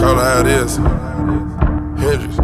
Call it how it is.